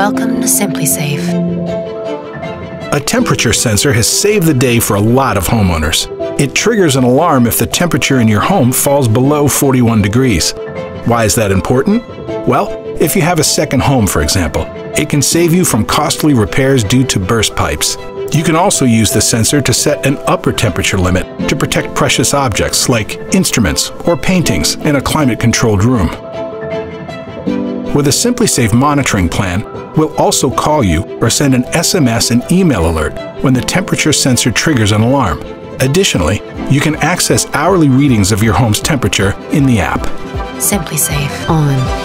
Welcome to SimpliSafe. A temperature sensor has saved the day for a lot of homeowners. It triggers an alarm if the temperature in your home falls below 41 degrees. Why is that important? Well, if you have a second home, for example, it can save you from costly repairs due to burst pipes. You can also use the sensor to set an upper temperature limit to protect precious objects like instruments or paintings in a climate-controlled room. With a SimpliSafe monitoring plan, we'll also call you or send an SMS and email alert when the temperature sensor triggers an alarm. Additionally, you can access hourly readings of your home's temperature in the app. SimpliSafe on.